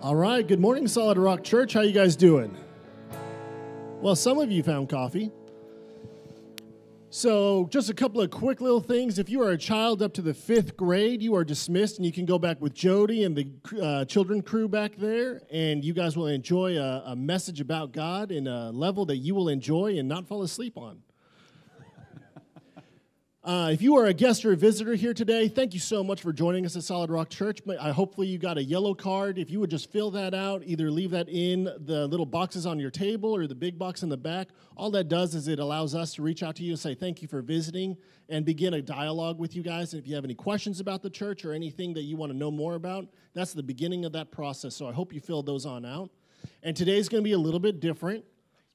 All right, good morning, Solid Rock Church. How you guys doing? Well, some of you found coffee. So, just a couple of quick little things. If you are a child up to the fifth grade, you are dismissed, and you can go back with Jody and the uh, children crew back there, and you guys will enjoy a, a message about God in a level that you will enjoy and not fall asleep on. Uh, if you are a guest or a visitor here today, thank you so much for joining us at Solid Rock Church. I hopefully you got a yellow card. If you would just fill that out, either leave that in the little boxes on your table or the big box in the back. All that does is it allows us to reach out to you and say thank you for visiting and begin a dialogue with you guys. And if you have any questions about the church or anything that you want to know more about, that's the beginning of that process. So I hope you fill those on out. And today's going to be a little bit different.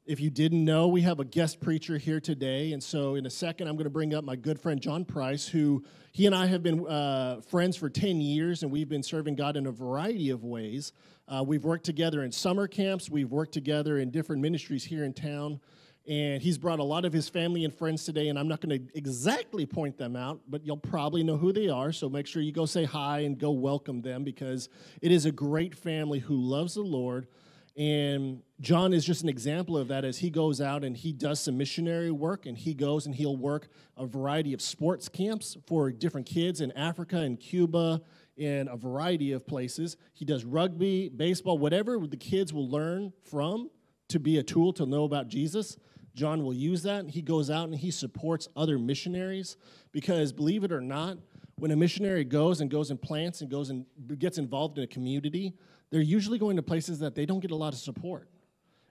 If you didn't know, we have a guest preacher here today. And so, in a second, I'm going to bring up my good friend Jon Price, who he and I have been uh, friends for 10 years, and we've been serving God in a variety of ways. Uh, we've worked together in summer camps, we've worked together in different ministries here in town. And he's brought a lot of his family and friends today, and I'm not going to exactly point them out, but you'll probably know who they are. So make sure you go say hi and go welcome them because it is a great family who loves the Lord and Jon is just an example of that as he goes out and he does some missionary work and he goes and he'll work a variety of sports camps for different kids in Africa and Cuba in a variety of places. He does rugby, baseball, whatever the kids will learn from to be a tool to know about Jesus. Jon will use that. He goes out and he supports other missionaries because, believe it or not, when a missionary goes and goes and plants and goes and gets involved in a community, they're usually going to places that they don't get a lot of support.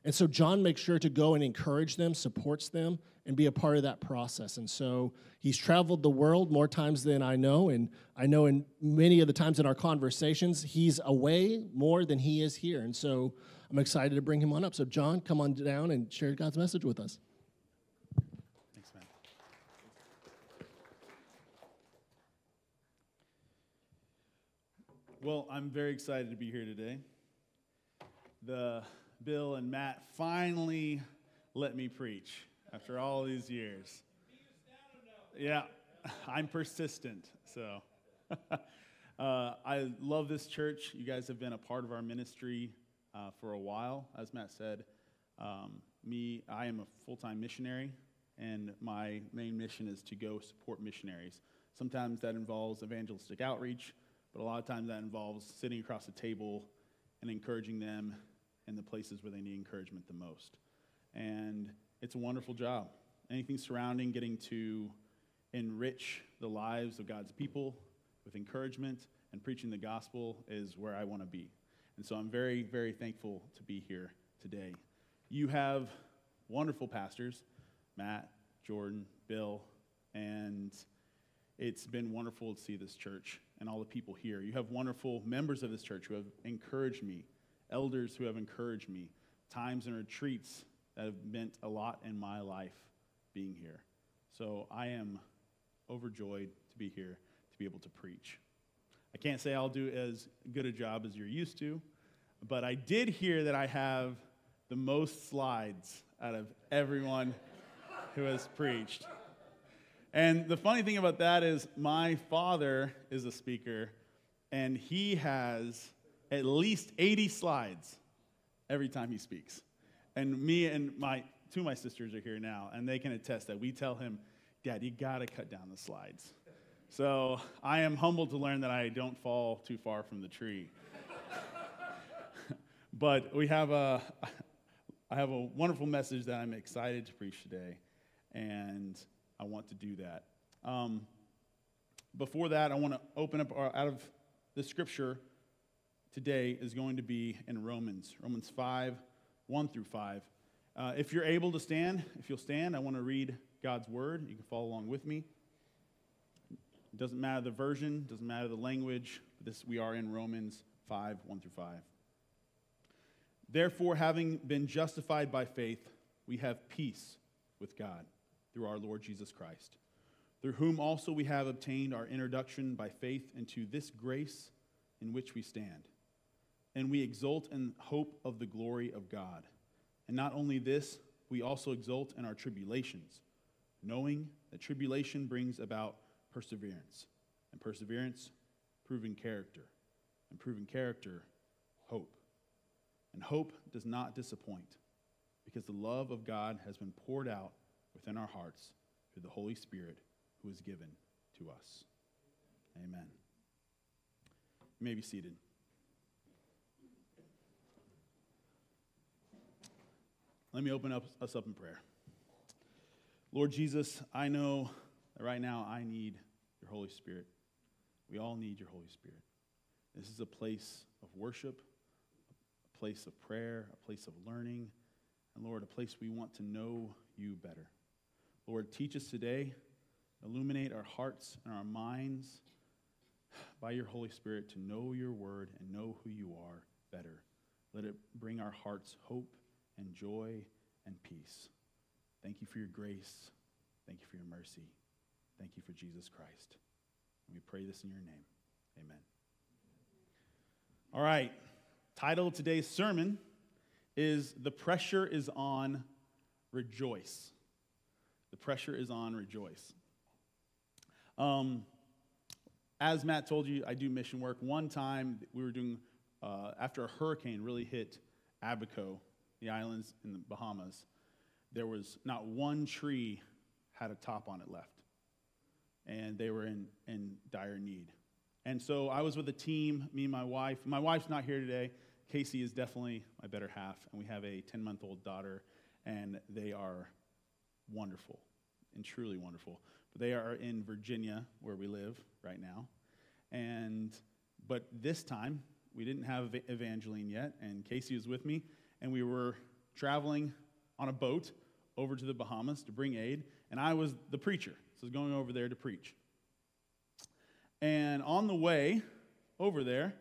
And so Jon makes sure to go and encourage them, supports them, and be a part of that process. And so he's traveled the world more times than I know. And I know in many of the times in our conversations, he's away more than he is here. And so I'm excited to bring him on up. So, Jon, come on down and share God's message with us. Thanks, man. Well, I'm very excited to be here today. The Bill and Matt finally let me preach after all these years. Yeah, I'm persistent. So uh, I love this church. You guys have been a part of our ministry uh, for a while. As Matt said, um, me, I am a full time missionary, and my main mission is to go support missionaries. Sometimes that involves evangelistic outreach. But a lot of times that involves sitting across the table and encouraging them in the places where they need encouragement the most. And it's a wonderful job. Anything surrounding getting to enrich the lives of God's people with encouragement and preaching the gospel is where I want to be. And so I'm very, very thankful to be here today. You have wonderful pastors Matt, Jordan, Bill, and it's been wonderful to see this church and all the people here. You have wonderful members of this church who have encouraged me, elders who have encouraged me, times and retreats that have meant a lot in my life being here. So I am overjoyed to be here to be able to preach. I can't say I'll do as good a job as you're used to, but I did hear that I have the most slides out of everyone who has preached. And the funny thing about that is, my father is a speaker, and he has at least 80 slides every time he speaks. And me and my two of my sisters are here now, and they can attest that we tell him, Dad, you gotta cut down the slides. So I am humbled to learn that I don't fall too far from the tree. but we have a, I have a wonderful message that I'm excited to preach today. And I want to do that. Um, before that, I want to open up our, out of the scripture today is going to be in Romans, Romans 5, 1 through 5. Uh, if you're able to stand, if you'll stand, I want to read God's word. You can follow along with me. It doesn't matter the version, doesn't matter the language. This we are in Romans 5, 1 through 5. Therefore, having been justified by faith, we have peace with God through our Lord Jesus Christ, through whom also we have obtained our introduction by faith into this grace in which we stand. And we exult in hope of the glory of God. And not only this, we also exult in our tribulations, knowing that tribulation brings about perseverance, and perseverance, proven character, and proven character, hope. And hope does not disappoint because the love of God has been poured out within our hearts through the Holy Spirit who is given to us. Amen. You may be seated. Let me open up, us up in prayer. Lord Jesus, I know that right now I need your Holy Spirit. We all need your Holy Spirit. This is a place of worship, a place of prayer, a place of learning, and Lord, a place we want to know you better. Lord, teach us today, illuminate our hearts and our minds by your Holy Spirit to know your word and know who you are better. Let it bring our hearts hope and joy and peace. Thank you for your grace. Thank you for your mercy. Thank you for Jesus Christ. And we pray this in your name. Amen. All right. Title of today's sermon is The Pressure is on Rejoice. The pressure is on Rejoice. Um, as Matt told you, I do mission work. One time we were doing, uh, after a hurricane really hit Abaco, the islands in the Bahamas, there was not one tree had a top on it left. And they were in, in dire need. And so I was with a team, me and my wife. My wife's not here today. Casey is definitely my better half, and we have a 10 month old daughter, and they are wonderful and truly wonderful. But they are in Virginia, where we live right now. And but this time we didn't have Evangeline yet, and Casey was with me, and we were traveling on a boat over to the Bahamas to bring aid, and I was the preacher, so I was going over there to preach. And on the way over there,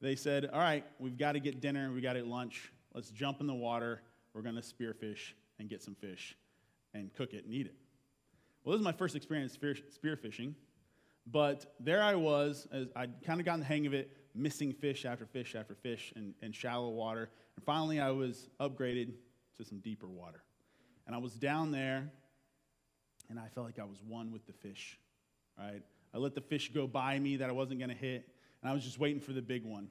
they said, All right, we've got to get dinner, we've got to get lunch. Let's jump in the water. We're going to spearfish and get some fish and cook it and eat it. Well, this is my first experience spearfishing, but there I was, as I'd kind of gotten the hang of it, missing fish after fish after fish in, in shallow water. And finally, I was upgraded to some deeper water. And I was down there, and I felt like I was one with the fish, right? I let the fish go by me that I wasn't going to hit, and I was just waiting for the big one.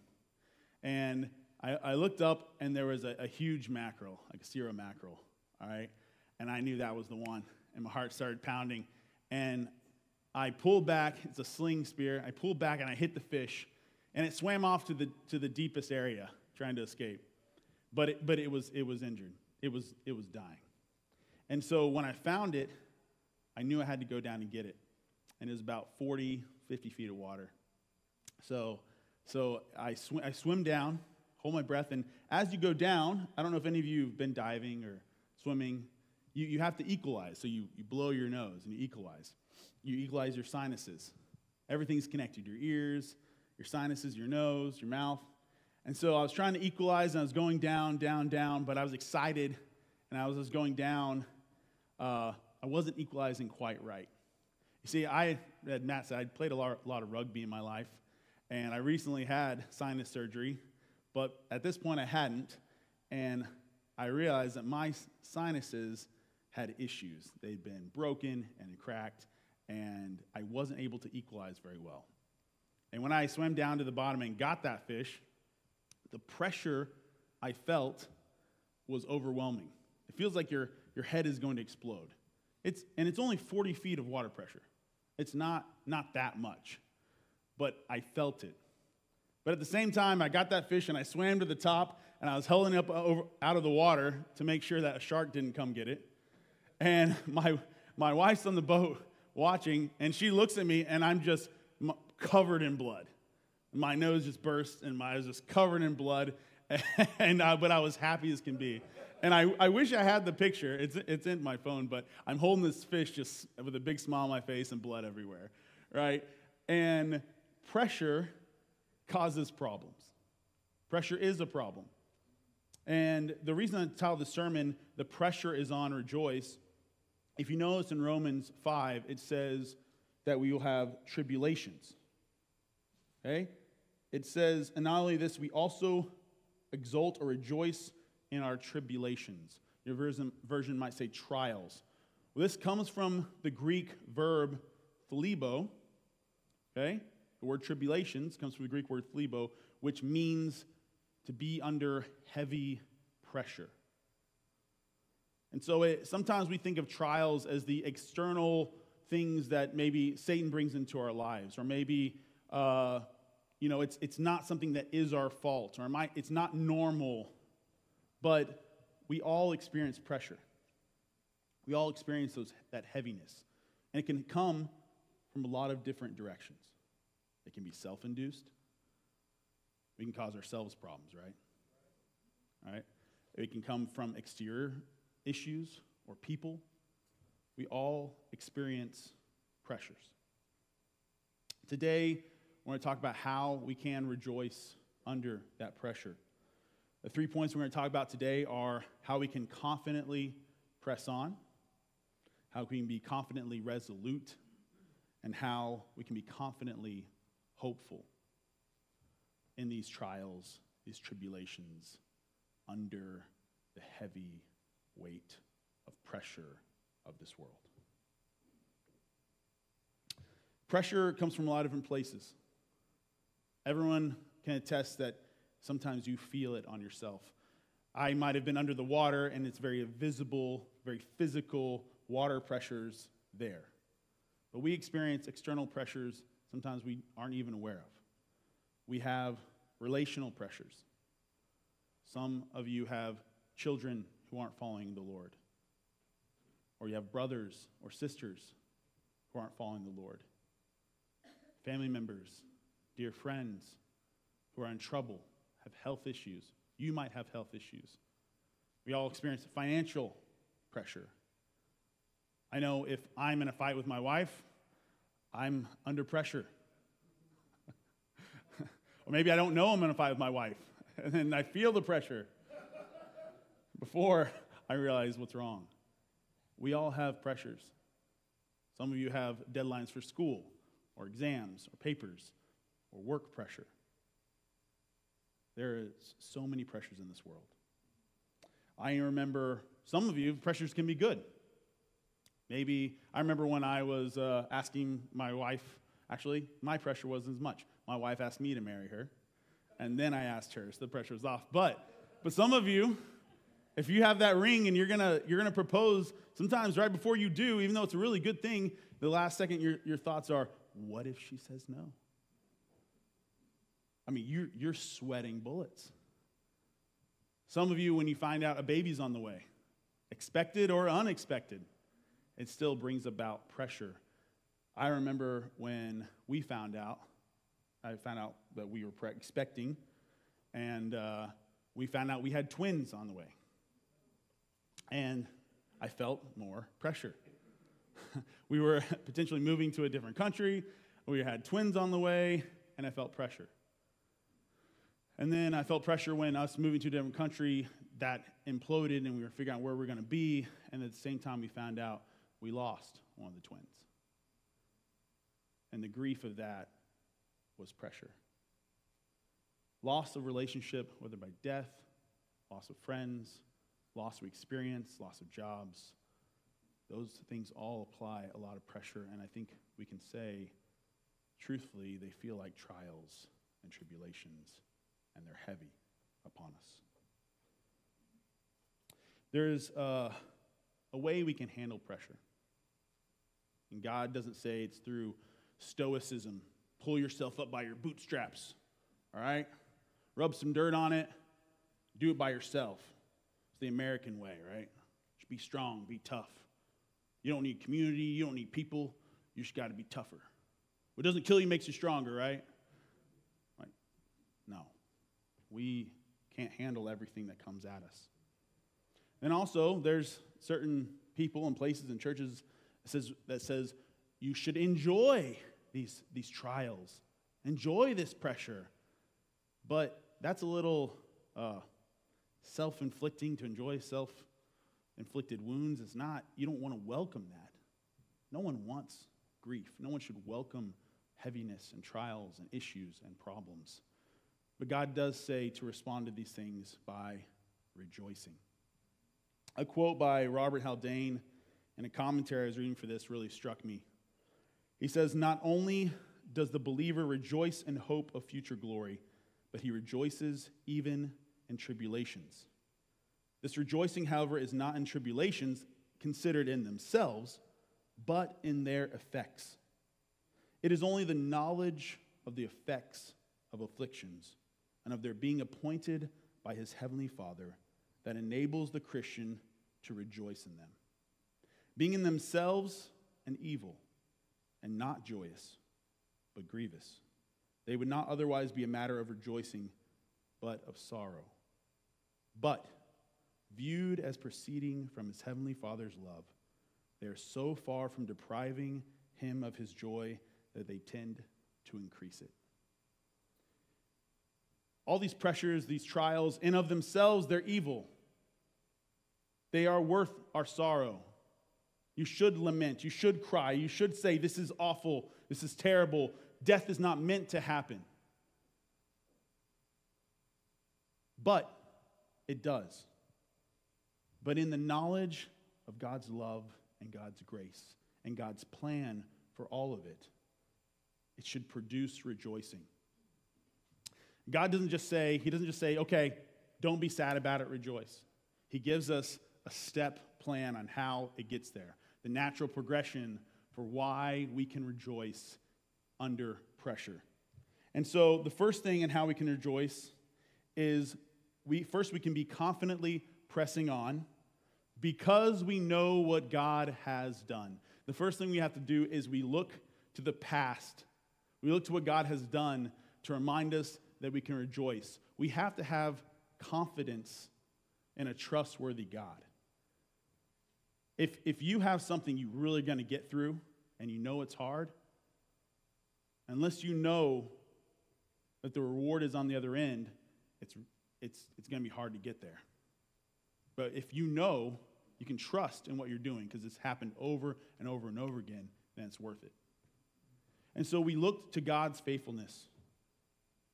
And I, I looked up, and there was a, a huge mackerel, like a Sierra mackerel, all right? And I knew that was the one, and my heart started pounding. And I pulled back, it's a sling spear. I pulled back, and I hit the fish, and it swam off to the, to the deepest area, trying to escape. But it, but it, was, it was injured, it was, it was dying. And so when I found it, I knew I had to go down and get it. And it was about 40, 50 feet of water. So, so I, sw- I swim down, hold my breath, and as you go down, I don't know if any of you have been diving or swimming, you, you have to equalize. So you, you blow your nose and you equalize. You equalize your sinuses. Everything's connected your ears, your sinuses, your nose, your mouth. And so I was trying to equalize and I was going down, down, down, but I was excited and I was just going down uh, I wasn't equalizing quite right. You see, I, as Matt said, I played a lot, a lot of rugby in my life, and I recently had sinus surgery, but at this point I hadn't, and I realized that my sinuses had issues. They'd been broken and cracked, and I wasn't able to equalize very well. And when I swam down to the bottom and got that fish, the pressure I felt was overwhelming. It feels like you're your head is going to explode. It's, and it's only 40 feet of water pressure. It's not, not that much, but I felt it. But at the same time, I got that fish and I swam to the top and I was holding up over, out of the water to make sure that a shark didn't come get it. And my, my wife's on the boat watching, and she looks at me, and I'm just covered in blood. My nose just burst, and my eyes just covered in blood. and I, but I was happy as can be. And I, I wish I had the picture. It's, it's in my phone, but I'm holding this fish just with a big smile on my face and blood everywhere, right? And pressure causes problems. Pressure is a problem. And the reason I titled the sermon, The Pressure is on Rejoice, if you notice in Romans 5, it says that we will have tribulations. Okay? It says, and not only this, we also exult or rejoice in our tribulations. Your version, version might say trials. Well, this comes from the Greek verb thlibo. Okay? The word tribulations comes from the Greek word thlibo, which means to be under heavy pressure. And so it, sometimes we think of trials as the external things that maybe Satan brings into our lives, or maybe uh, you know it's it's not something that is our fault, or it's not normal. But we all experience pressure. We all experience those, that heaviness, and it can come from a lot of different directions. It can be self-induced. We can cause ourselves problems, right? All right. It can come from exterior issues or people. We all experience pressures. Today, we're going to talk about how we can rejoice under that pressure. The three points we're going to talk about today are how we can confidently press on, how we can be confidently resolute, and how we can be confidently hopeful in these trials, these tribulations, under the heavy weight of pressure of this world. Pressure comes from a lot of different places. Everyone can attest that sometimes you feel it on yourself. I might have been under the water and it's very visible, very physical water pressures there. But we experience external pressures sometimes we aren't even aware of. We have relational pressures. Some of you have children who aren't following the Lord, or you have brothers or sisters who aren't following the Lord, family members, dear friends who are in trouble, have health issues. You might have health issues. We all experience financial pressure. I know if I'm in a fight with my wife, I'm under pressure. or maybe I don't know I'm in a fight with my wife, and I feel the pressure before I realize what's wrong. We all have pressures. Some of you have deadlines for school, or exams, or papers, or work pressure. There is so many pressures in this world. I remember some of you, pressures can be good. Maybe I remember when I was uh, asking my wife, actually, my pressure wasn't as much. My wife asked me to marry her, and then I asked her, so the pressure was off. But, but some of you, if you have that ring and you're gonna, you're gonna propose, sometimes right before you do, even though it's a really good thing, the last second your, your thoughts are, what if she says no? I mean, you're, you're sweating bullets. Some of you, when you find out a baby's on the way, expected or unexpected, it still brings about pressure. I remember when we found out, I found out that we were pre- expecting, and uh, we found out we had twins on the way. And I felt more pressure. we were potentially moving to a different country, we had twins on the way, and I felt pressure. And then I felt pressure when us moving to a different country that imploded and we were figuring out where we are going to be. And at the same time, we found out we lost one of the twins. And the grief of that was pressure. Loss of relationship, whether by death, loss of friends, loss of experience, loss of jobs. Those things all apply a lot of pressure. And I think we can say, truthfully, they feel like trials and tribulations and they're heavy upon us. There's a, a way we can handle pressure. And God doesn't say it's through stoicism. Pull yourself up by your bootstraps, all right? Rub some dirt on it. Do it by yourself. The American way, right? Just be strong, be tough. You don't need community, you don't need people. You just got to be tougher. What doesn't kill you makes you stronger, right? Like, no we can't handle everything that comes at us. And also, there's certain people and places and churches that says, that says you should enjoy these, these trials, enjoy this pressure. But that's a little uh, self inflicting to enjoy self inflicted wounds. It's not, you don't want to welcome that. No one wants grief. No one should welcome heaviness and trials and issues and problems. But God does say to respond to these things by rejoicing. A quote by Robert Haldane in a commentary I was reading for this really struck me. He says, Not only does the believer rejoice in hope of future glory, but he rejoices even in tribulations. This rejoicing, however, is not in tribulations considered in themselves, but in their effects. It is only the knowledge of the effects of afflictions and of their being appointed by his heavenly Father that enables the Christian to rejoice in them. Being in themselves an evil and not joyous, but grievous. They would not otherwise be a matter of rejoicing, but of sorrow. But viewed as proceeding from his heavenly Father's love, they are so far from depriving him of his joy that they tend to increase it. All these pressures, these trials, in of themselves, they're evil. They are worth our sorrow. You should lament. You should cry. You should say, This is awful. This is terrible. Death is not meant to happen. But it does. But in the knowledge of God's love and God's grace and God's plan for all of it, it should produce rejoicing. God doesn't just say, He doesn't just say, okay, don't be sad about it, rejoice. He gives us a step plan on how it gets there, the natural progression for why we can rejoice under pressure. And so the first thing in how we can rejoice is we first we can be confidently pressing on because we know what God has done. The first thing we have to do is we look to the past. We look to what God has done to remind us that we can rejoice. We have to have confidence in a trustworthy God. If, if you have something you're really going to get through and you know it's hard, unless you know that the reward is on the other end, it's, it's, it's going to be hard to get there. But if you know, you can trust in what you're doing because it's happened over and over and over again, then it's worth it. And so we looked to God's faithfulness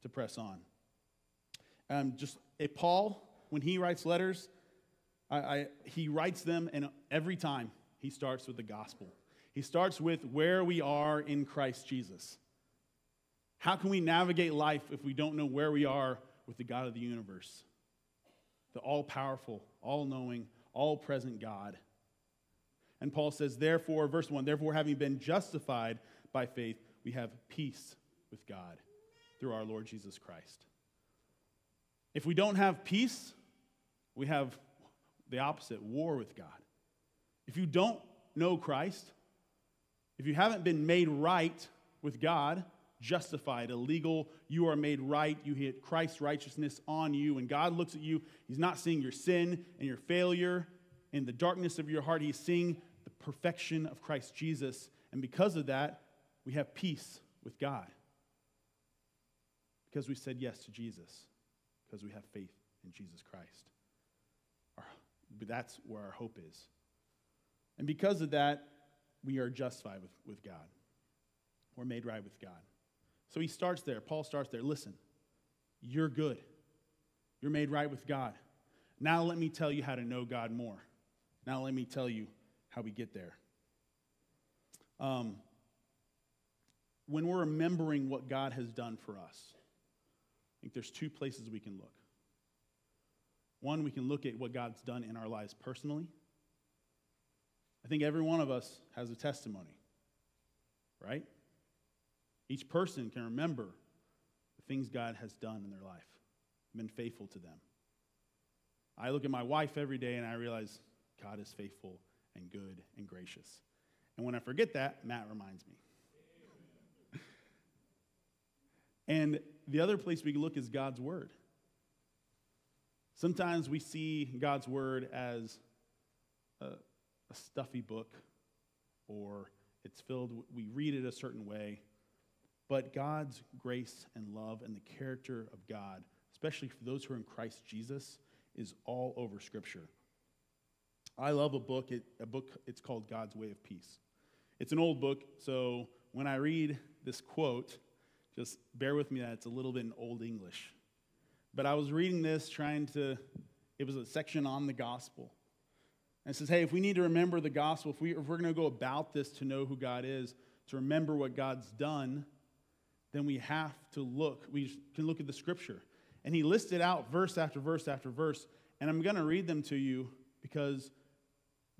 to press on. Um, just a Paul, when he writes letters, I, I, he writes them, and every time he starts with the gospel. He starts with where we are in Christ Jesus. How can we navigate life if we don't know where we are with the God of the universe? The all powerful, all knowing, all present God. And Paul says, therefore, verse 1 therefore, having been justified by faith, we have peace with God through our Lord Jesus Christ. If we don't have peace, we have the opposite war with God. If you don't know Christ, if you haven't been made right with God, justified, illegal, you are made right, you hit Christ's righteousness on you. When God looks at you, He's not seeing your sin and your failure in the darkness of your heart, He's seeing the perfection of Christ Jesus. And because of that, we have peace with God. Because we said yes to Jesus, because we have faith in Jesus Christ. Our, that's where our hope is. And because of that, we are justified with, with God. We're made right with God. So he starts there. Paul starts there. Listen, you're good. You're made right with God. Now let me tell you how to know God more. Now let me tell you how we get there. Um, when we're remembering what God has done for us, I think there's two places we can look. One, we can look at what God's done in our lives personally. I think every one of us has a testimony, right? Each person can remember the things God has done in their life, been faithful to them. I look at my wife every day and I realize God is faithful and good and gracious. And when I forget that, Matt reminds me. and the other place we can look is God's Word. Sometimes we see God's Word as a, a stuffy book or it's filled, we read it a certain way. But God's grace and love and the character of God, especially for those who are in Christ Jesus, is all over Scripture. I love a book, it, a book, it's called God's Way of Peace. It's an old book, so when I read this quote, just bear with me that it's a little bit in Old English. But I was reading this trying to, it was a section on the gospel. And it says, hey, if we need to remember the gospel, if, we, if we're going to go about this to know who God is, to remember what God's done, then we have to look. We can look at the scripture. And he listed out verse after verse after verse. And I'm going to read them to you because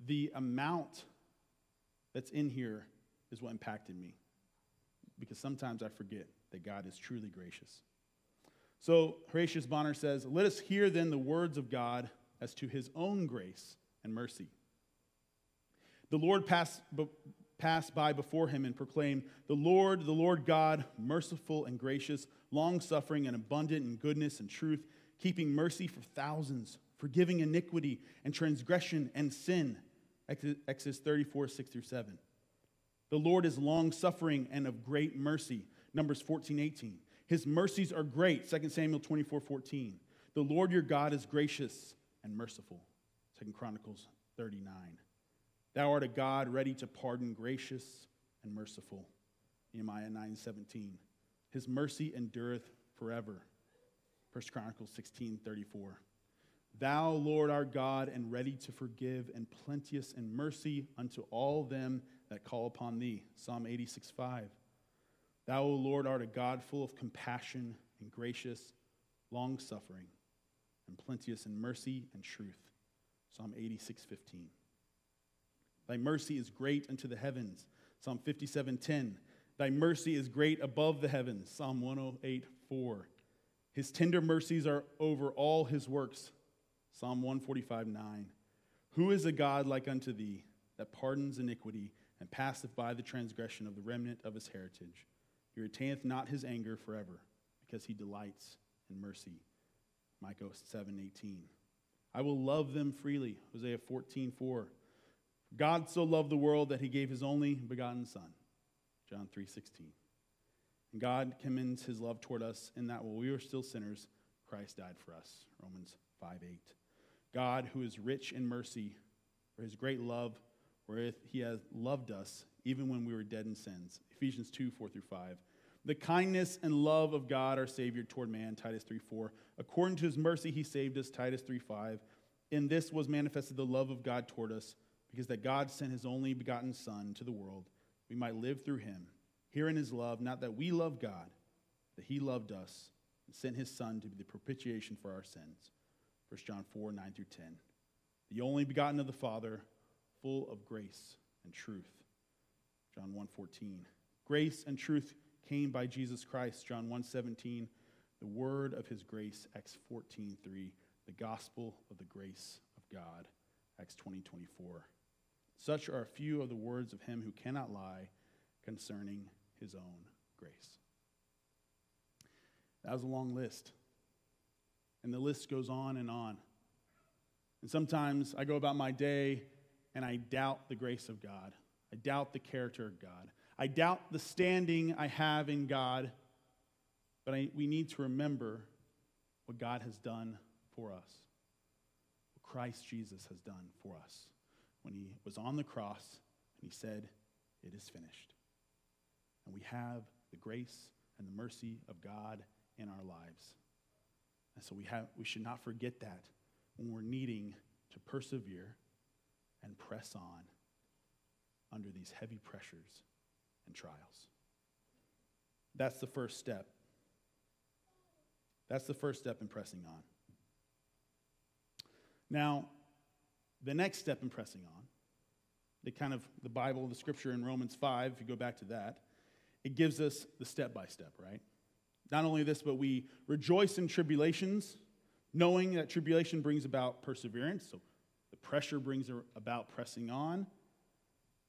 the amount that's in here is what impacted me. Because sometimes I forget that God is truly gracious. So Horatius Bonar says, Let us hear then the words of God as to his own grace and mercy. The Lord passed, passed by before him and proclaim, The Lord, the Lord God, merciful and gracious, long suffering and abundant in goodness and truth, keeping mercy for thousands, forgiving iniquity and transgression and sin. Exodus 34, 6 through 7. The Lord is long suffering and of great mercy. Numbers 14, 18. His mercies are great. 2 Samuel 24, 14. The Lord your God is gracious and merciful. 2 Chronicles 39. Thou art a God ready to pardon, gracious and merciful. Nehemiah 9, 17. His mercy endureth forever. 1 Chronicles 16, 34. Thou, Lord our God, and ready to forgive, and plenteous in mercy unto all them that call upon thee. Psalm 86, 5. Thou, O Lord, art a God full of compassion and gracious, long suffering, and plenteous in mercy and truth. Psalm 86, 15. Thy mercy is great unto the heavens. Psalm 57, 10. Thy mercy is great above the heavens. Psalm 108, 4. His tender mercies are over all his works. Psalm 145, 9. Who is a God like unto thee that pardons iniquity and passeth by the transgression of the remnant of his heritage? He retaineth not his anger forever, because he delights in mercy. Micah 7, 18. I will love them freely. Hosea 14, 4. God so loved the world that he gave his only begotten Son. John 3, 16. And God commends his love toward us in that while we were still sinners, Christ died for us. Romans 5, 8. God, who is rich in mercy, for his great love, wherewith he has loved us, even when we were dead in sins. Ephesians 2, 4 through 5. The kindness and love of God, our Savior, toward man, Titus 3, 4. According to his mercy, he saved us, Titus 3, 5. In this was manifested the love of God toward us, because that God sent his only begotten Son to the world, we might live through him. Herein is love, not that we love God, that he loved us and sent his Son to be the propitiation for our sins. 1 John 4, 9 through 10. The only begotten of the Father, full of grace and truth. John 1, 14. Grace and truth came by Jesus Christ. John 1, 17. The word of his grace, Acts 14, 3. The gospel of the grace of God, Acts 20, 24. Such are a few of the words of him who cannot lie concerning his own grace. That was a long list. And the list goes on and on. And sometimes I go about my day and I doubt the grace of God. I doubt the character of God. I doubt the standing I have in God. But I, we need to remember what God has done for us, what Christ Jesus has done for us when he was on the cross and he said, It is finished. And we have the grace and the mercy of God in our lives. And so we, have, we should not forget that when we're needing to persevere and press on under these heavy pressures and trials. That's the first step. That's the first step in pressing on. Now, the next step in pressing on, the kind of the Bible, the scripture in Romans 5, if you go back to that, it gives us the step by step, right? Not only this, but we rejoice in tribulations, knowing that tribulation brings about perseverance. So the pressure brings about pressing on,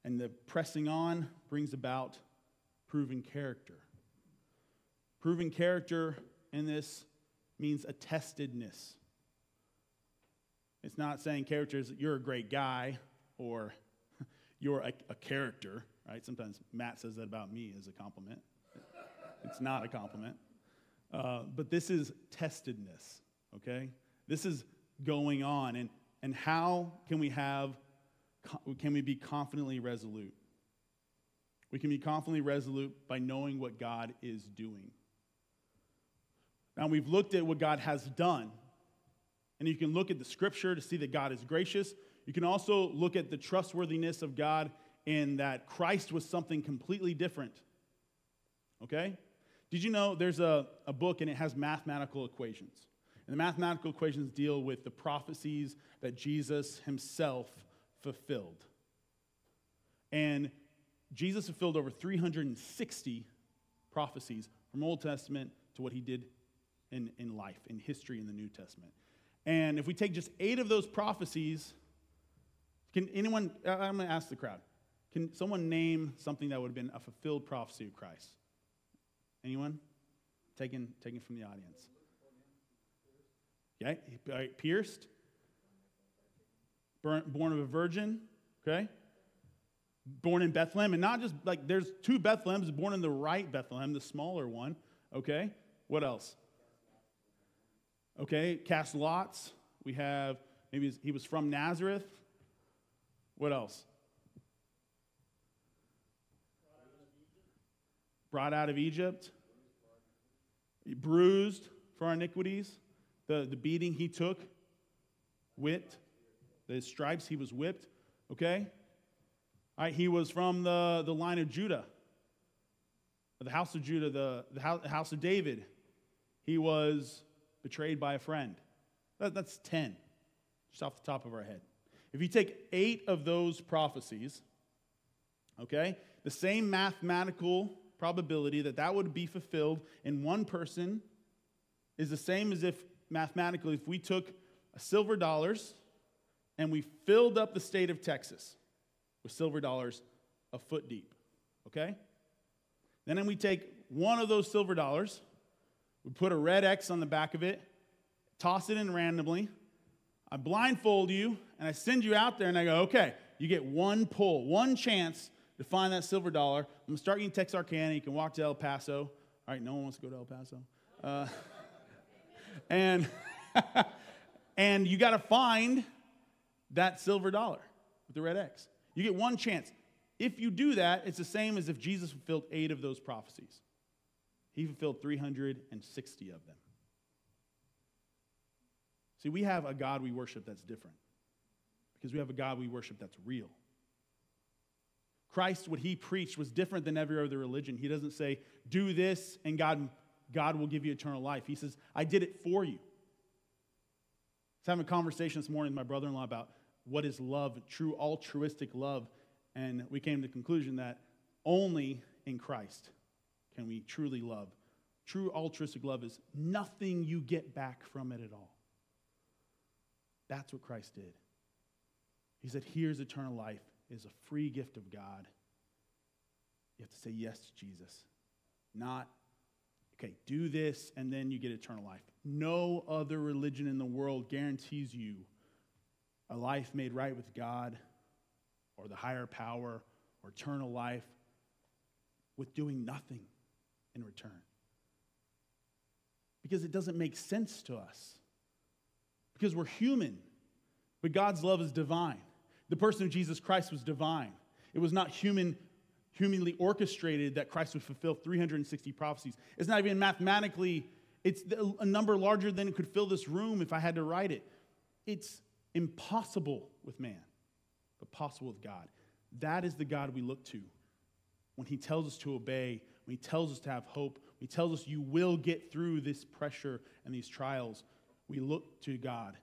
and the pressing on brings about proven character. Proven character in this means attestedness. It's not saying characters, you're a great guy or you're a, a, character, right? Sometimes Matt says that about me as a compliment. It's not a compliment. Uh, but this is testedness, okay? This is going on. And, and how can we have, can we be confidently resolute? We can be confidently resolute by knowing what God is doing. Now, we've looked at what God has done and you can look at the scripture to see that God is gracious. You can also look at the trustworthiness of God in that Christ was something completely different. Okay? Did you know there's a, a book and it has mathematical equations? And the mathematical equations deal with the prophecies that Jesus himself fulfilled. And Jesus fulfilled over 360 prophecies from Old Testament to what he did in, in life, in history in the New Testament. And if we take just eight of those prophecies, can anyone, I'm going to ask the crowd, can someone name something that would have been a fulfilled prophecy of Christ? Anyone? Taken, taken from the audience. Okay, uh, pierced, born of a virgin, okay? Born in Bethlehem, and not just like there's two Bethlehems, born in the right Bethlehem, the smaller one, okay? What else? Okay, cast lots. We have, maybe he was from Nazareth. What else? brought out of Egypt, bruised for our iniquities, the, the beating he took, whipped, the stripes he was whipped, okay? All right, he was from the, the line of Judah, the house of Judah, the, the house of David. He was betrayed by a friend. That, that's 10, just off the top of our head. If you take eight of those prophecies, okay, the same mathematical probability that that would be fulfilled in one person is the same as if mathematically, if we took silver dollars and we filled up the state of Texas with silver dollars a foot deep, okay? Then we take one of those silver dollars, we put a red X on the back of it, toss it in randomly. I blindfold you and I send you out there and I go, okay, you get one pull, one chance to find that silver dollar. I'm to start you in Texarkana. You can walk to El Paso. All right, no one wants to go to El Paso. Uh, and, and you got to find that silver dollar with the red X. You get one chance. If you do that, it's the same as if Jesus fulfilled eight of those prophecies. He fulfilled 360 of them. See, we have a God we worship that's different because we have a God we worship that's real. Christ, what he preached was different than every other religion. He doesn't say, do this and God, God will give you eternal life. He says, I did it for you. I was having a conversation this morning with my brother in law about what is love, true altruistic love. And we came to the conclusion that only in Christ can we truly love. True altruistic love is nothing you get back from it at all. That's what Christ did. He said, Here's eternal life is a free gift of God. You have to say yes to Jesus. Not, okay, do this and then you get eternal life. No other religion in the world guarantees you a life made right with God or the higher power or eternal life with doing nothing in return. Because it doesn't make sense to us. Because we're human, but God's love is divine. The person of Jesus Christ was divine. It was not human, humanly orchestrated that Christ would fulfill 360 prophecies. It's not even mathematically, it's a number larger than it could fill this room if I had to write it. It's impossible with man, but possible with God. That is the God we look to when he tells us to obey, when he tells us to have hope, he tells us you will get through this pressure and these trials. We look to God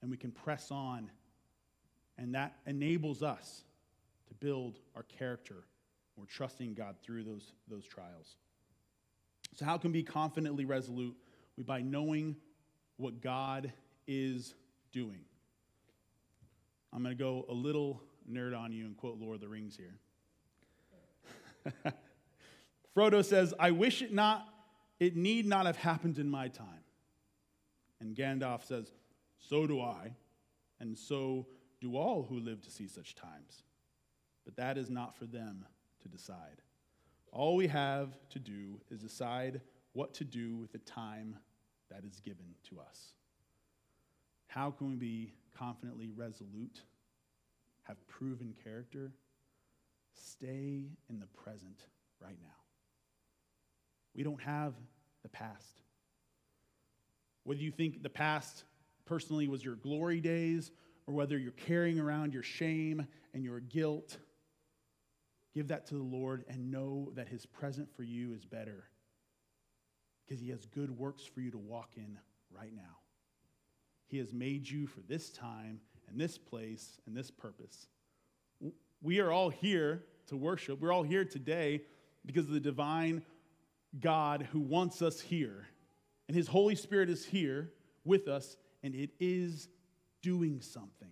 and we can press on and that enables us to build our character. We're trusting God through those, those trials. So, how can we be confidently resolute? We by knowing what God is doing. I'm going to go a little nerd on you and quote Lord of the Rings here. Frodo says, I wish it not, it need not have happened in my time. And Gandalf says, So do I, and so do all who live to see such times. But that is not for them to decide. All we have to do is decide what to do with the time that is given to us. How can we be confidently resolute, have proven character? Stay in the present right now. We don't have the past. Whether you think the past personally was your glory days or whether you're carrying around your shame and your guilt, give that to the Lord and know that His present for you is better Because he has good works for you to walk in right now. He has made you for this time and this place and this purpose. We are all here to worship. We're all here today because of the divine God who wants us here. And his Holy Spirit is here with us, and it is doing something.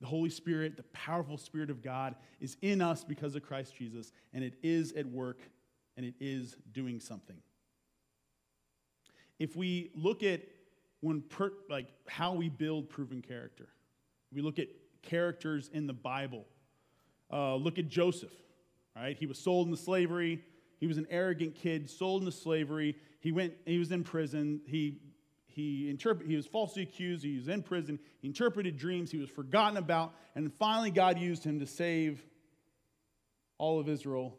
The Holy Spirit, the powerful Spirit of God, is in us because of Christ Jesus, and it is at work and it is doing something. If we look at when per, like how we build proven character, we look at characters in the Bible. Uh, look at Joseph, right? He was sold into slavery. He was an arrogant kid, sold into slavery. He went. He was in prison. He he, interpret, he was falsely accused, he was in prison, he interpreted dreams, he was forgotten about, and finally God used him to save all of Israel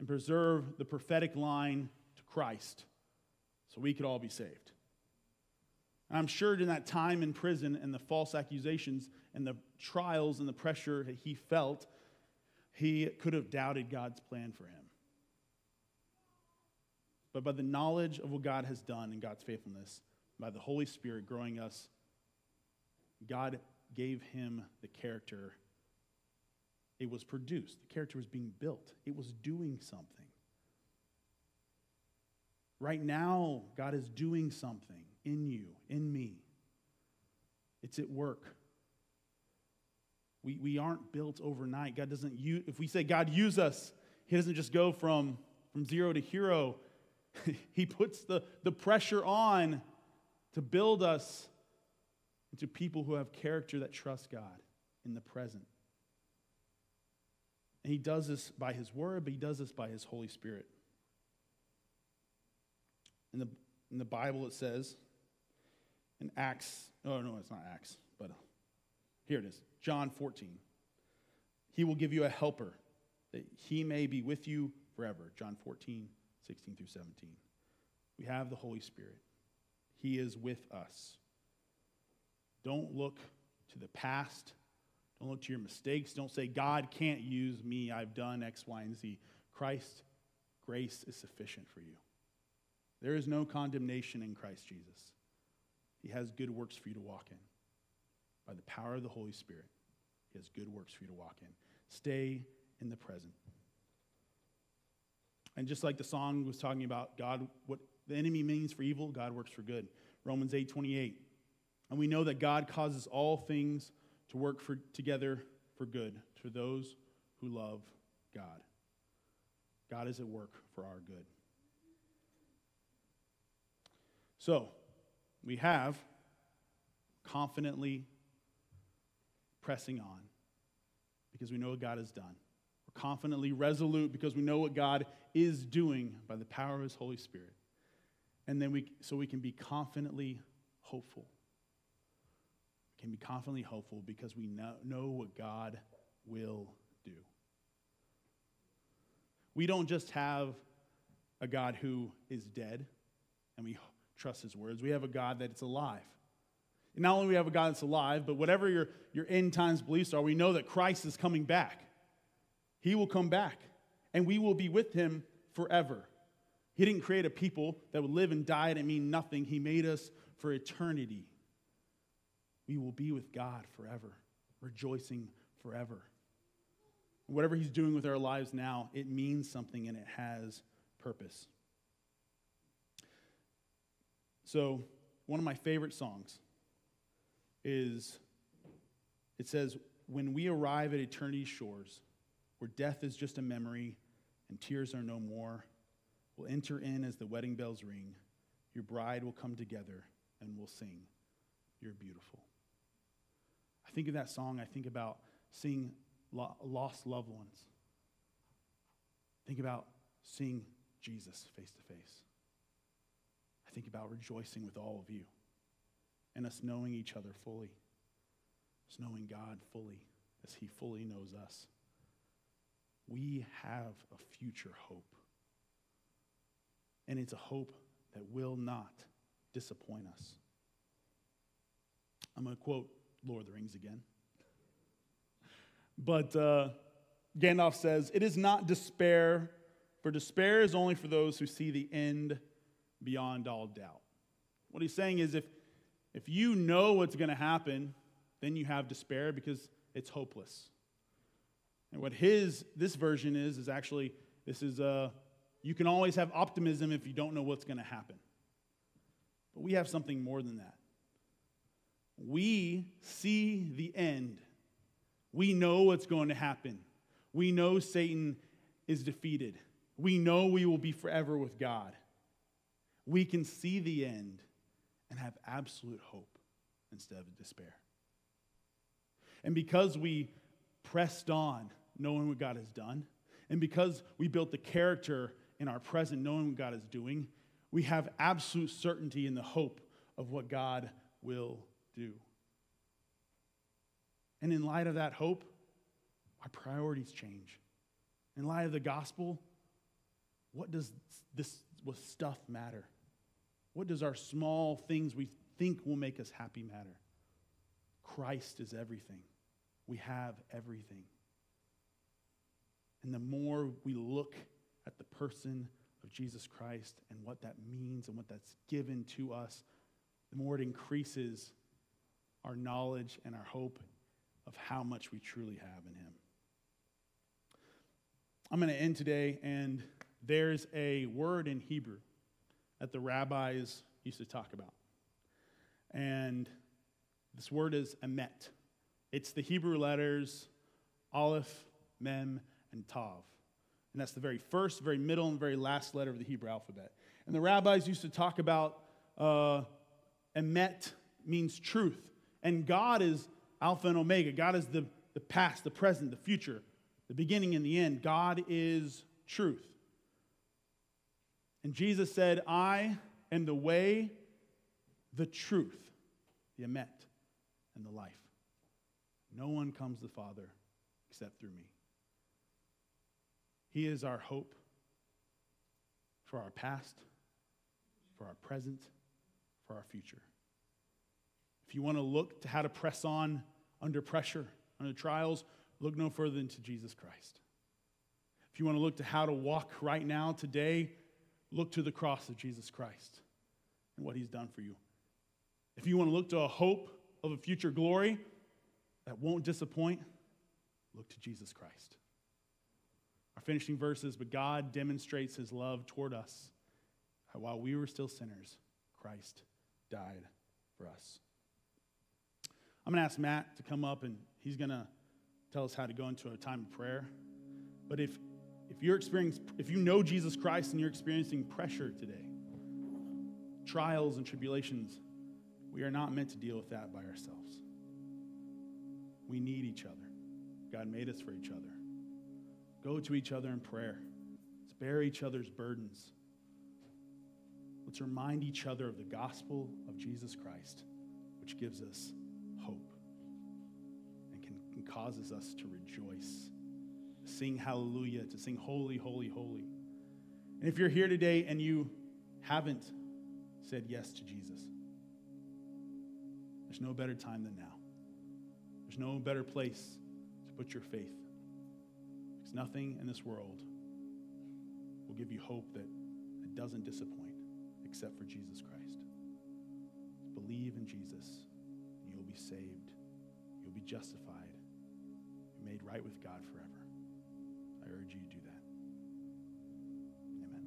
and preserve the prophetic line to Christ so we could all be saved. And I'm sure in that time in prison and the false accusations and the trials and the pressure that he felt, he could have doubted God's plan for him but by the knowledge of what God has done and God's faithfulness, by the Holy Spirit growing us, God gave him the character. It was produced, the character was being built, it was doing something. Right now, God is doing something in you, in me. It's at work. We, we aren't built overnight. God doesn't use, if we say, God, use us, He doesn't just go from, from zero to hero he puts the, the pressure on to build us into people who have character that trust God in the present. And he does this by his word, but he does this by his Holy Spirit. In the, in the Bible, it says in Acts, oh, no, it's not Acts, but uh, here it is John 14. He will give you a helper that he may be with you forever. John 14. 16 through 17. We have the Holy Spirit, He is with us. Don't look to the past. Don't look to your mistakes. Don't say, God can't use me. I've done X, Y, and Z. Christ, grace is sufficient for you. There is no condemnation in Christ Jesus. He has good works for you to walk in. By the power of the Holy Spirit, He has good works for you to walk in. Stay in the present. And just like the song was talking about, God, what the enemy means for evil, God works for good. Romans 8 28. And we know that God causes all things to work for, together for good to those who love God. God is at work for our good. So, we have confidently pressing on because we know what God has done. We're confidently resolute because we know what God is doing by the power of his Holy Spirit. And then we so we can be confidently hopeful. We can be confidently hopeful because we know, know what God will do. We don't just have a God who is dead and we trust his words. We have a God that is alive. And not only we have a God that's alive, but whatever your, your end times beliefs are, we know that Christ is coming back. He will come back, and we will be with him forever. He didn't create a people that would live and die and mean nothing. He made us for eternity. We will be with God forever, rejoicing forever. Whatever He's doing with our lives now, it means something and it has purpose. So, one of my favorite songs is it says, When we arrive at eternity's shores, where death is just a memory and tears are no more, will enter in as the wedding bells ring. Your bride will come together and will sing, You're beautiful. I think of that song, I think about seeing lost loved ones. Think about seeing Jesus face to face. I think about rejoicing with all of you and us knowing each other fully, us knowing God fully as He fully knows us we have a future hope. And it's a hope that will not disappoint us. I'm going to quote Lord of the Rings again. But uh, Gandalf says, It is not despair For despair is only for those who see the end beyond all doubt. What he's saying is if, if you know what's going to happen, then you have despair because it's hopeless. And what his this version is is actually this is uh, you can always have optimism if you don't know what's going to happen. But we have something more than that. We see the end. We know what's going to happen. We know Satan is defeated. We know we will be forever with God. We can see the end and have absolute hope instead of despair. And because we pressed on knowing what God has done, and because we built the character in our present knowing what God is doing, we have absolute certainty in the hope of what God will do. And in light of that hope, our priorities change. In light of the gospel, what does this stuff matter? What does our small things we think will make us happy matter? Christ is everything. We have everything. And the more we look at the person of Jesus Christ and what that means and what that's given to us, the more it increases our knowledge and our hope of how much we truly have in Him. I'm going to end today, and there's a word in Hebrew that the rabbis used to talk about. And this word is emet. It's the Hebrew letters Aleph, Mem, and Tav. And that's the very first, very middle, and very last letter of the Hebrew alphabet. And the rabbis used to talk about uh, emet means truth. And God is Alpha and Omega. God is the, the past, the present, the future, the beginning and the end. God is truth. And Jesus said, I am the way, the truth, the emet, and the life. No one comes to the Father except through me. He is our hope for our past, for our present, for our future. If you want to look to how to press on under pressure, under trials, look no further than to Jesus Christ. If you want to look to how to walk right now, today, look to the cross of Jesus Christ and what he's done for you. If you want to look to a hope of a future glory that won't disappoint, look to Jesus Christ. Our finishing verses, but God demonstrates his love toward us. While we were still sinners, Christ died for us. I'm going to ask Matt to come up and he's going to tell us how to go into a time of prayer. But if, if you're experiencing, if you know Jesus Christ and you're experiencing pressure today, trials and tribulations, we are not meant to deal with that by ourselves. We need each other. God made us for each other. Go to each other in prayer. Let's bear each other's burdens. Let's remind each other of the gospel of Jesus Christ, which gives us hope and can, can causes us to rejoice, to sing hallelujah, to sing holy, holy, holy. And if you're here today and you haven't said yes to Jesus, there's no better time than now. There's no better place to put your faith. Because nothing in this world will give you hope that, that doesn't disappoint except for Jesus Christ. Believe in Jesus, and you'll be saved. You'll be justified. You're made right with God forever. I urge you to do that. Amen.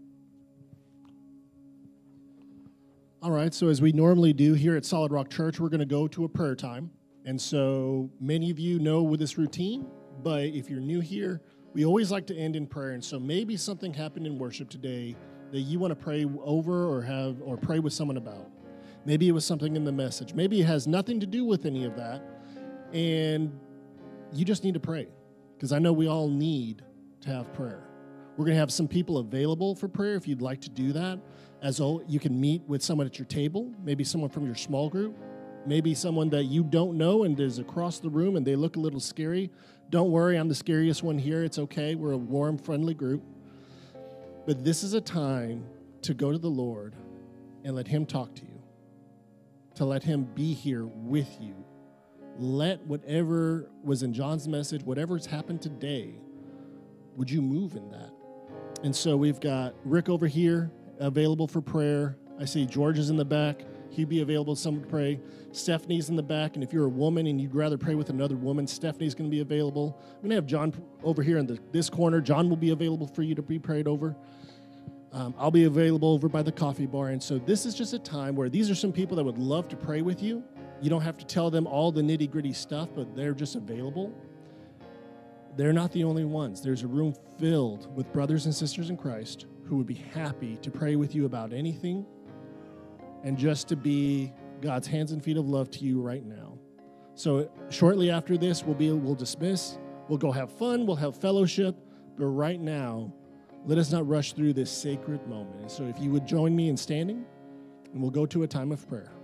All right, so as we normally do here at Solid Rock Church, we're going to go to a prayer time. And so many of you know with this routine, but if you're new here, we always like to end in prayer. And so maybe something happened in worship today that you want to pray over or have or pray with someone about. Maybe it was something in the message. Maybe it has nothing to do with any of that. And you just need to pray because I know we all need to have prayer. We're going to have some people available for prayer if you'd like to do that. As you can meet with someone at your table, maybe someone from your small group, maybe someone that you don't know and is across the room and they look a little scary. Don't worry, I'm the scariest one here. It's okay. We're a warm, friendly group. But this is a time to go to the Lord and let Him talk to you, to let Him be here with you. Let whatever was in Jon's message, whatever's happened today, would you move in that? And so we've got Rick over here available for prayer. I see George is in the back. He'd be available to someone to pray. Stephanie's in the back, and if you're a woman and you'd rather pray with another woman, Stephanie's going to be available. I'm going to have John over here in the, this corner. John will be available for you to be prayed over. Um, I'll be available over by the coffee bar. And so this is just a time where these are some people that would love to pray with you. You don't have to tell them all the nitty gritty stuff, but they're just available. They're not the only ones. There's a room filled with brothers and sisters in Christ who would be happy to pray with you about anything and just to be God's hands and feet of love to you right now. So shortly after this, we'll be we'll dismiss. We'll go have fun. We'll have fellowship. But right now, let us not rush through this sacred moment. So if you would join me in standing, and we'll go to a time of prayer.